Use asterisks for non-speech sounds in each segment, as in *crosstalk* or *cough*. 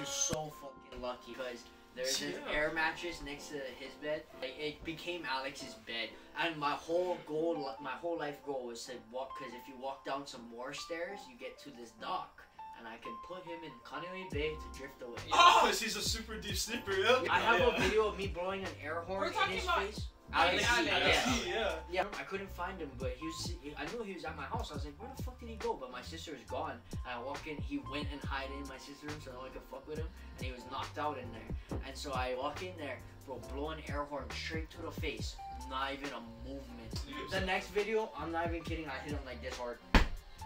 was so fucking lucky because there's an Yeah. air mattress next to his bed. Like, it became Alex's bed, and my whole goal, my whole life goal was to walk. Because if you walk down some more stairs, you get to this dock, and I can put him in Conway Bay to drift away. Oh, she's a super deep sleeper, yeah. I have yeah. a video of me blowing an air horn We're in his about face. Alex, Alex, Alex. yeah. Yeah. Yeah, I couldn't find him, but he was. I knew he was at my house. I was like, "Where the fuck did he go?" But my sister was gone. And I walk in. He went and hid in my sister's room so no one could fuck with him. And he was knocked out in there. And so I walk in there, bro, blow an air horn straight to the face. Not even a movement. The next video, I'm not even kidding. I hit him like this hard,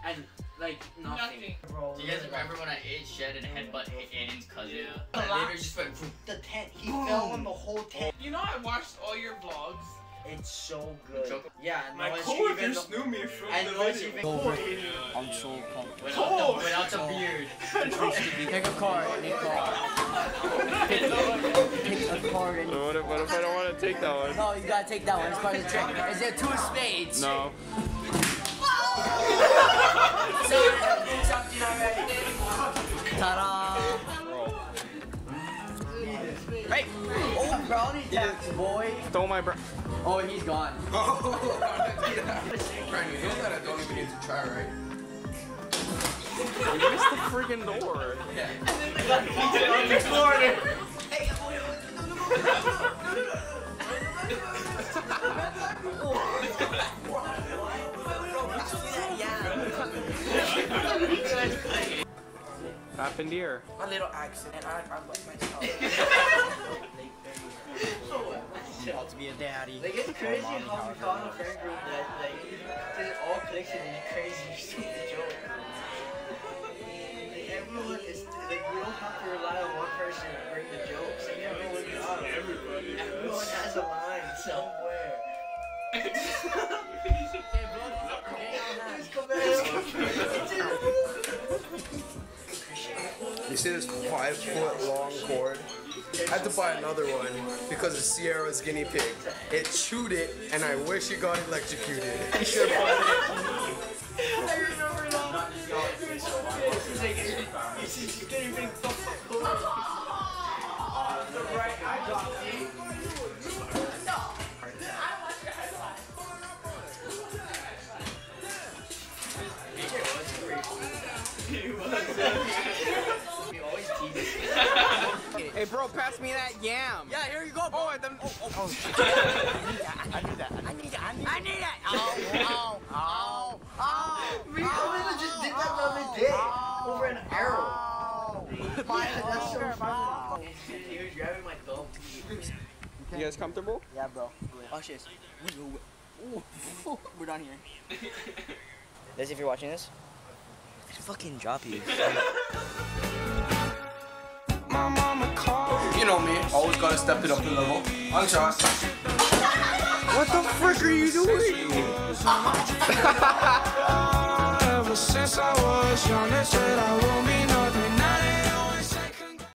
and like nothing. Nothing. Bro, Do you guys remember when I ate shed and headbutt Aiden's cousin? Yeah. And later just went. vroom. the tent? He fell on the whole tent. You know I watched all your vlogs. It's so good. Yeah, and My no one's coworkers knew me from And the no one's video. even. Over. Yeah, I'm so pumped. Without Oh, the, without the so- beard. *laughs* Pick a card. Pick, pick a card and. What if, what if I don't want to take that one? No, you gotta take that one. It's part of the trick. Is there two of spades? No. Ta-da! Hey! Oh, brownie tax, boy. Stole my bro. Oh, he's gone. Oh, Brian, you missed the freaking door. Happened here. A little accident. I, I love myself. About to be a daddy. Like it's crazy how we found a friend group that like it all clicks in these crazy *laughs* stupid jokes. You see this five foot long cord? I had to buy another one because of Sierra's guinea pig. It chewed it and I wish it got electrocuted. Hey, bro, pass me that yam. Yeah, here you go. bro. Oh, and then. Oh, oh, oh shit. I need that. I need that. I need that. Oh, oh, oh, oh. oh. We literally just did that the other oh, day over an arrow. Yeah, that's so funny. He was grabbing my thumb. You guys comfortable? Yeah, bro. Watch this. We're done here. Liz, if you're watching this, I'd fucking drop you. *laughs* You know me, always gotta step it up a level. I'm shot. What the frick are you doing? *laughs*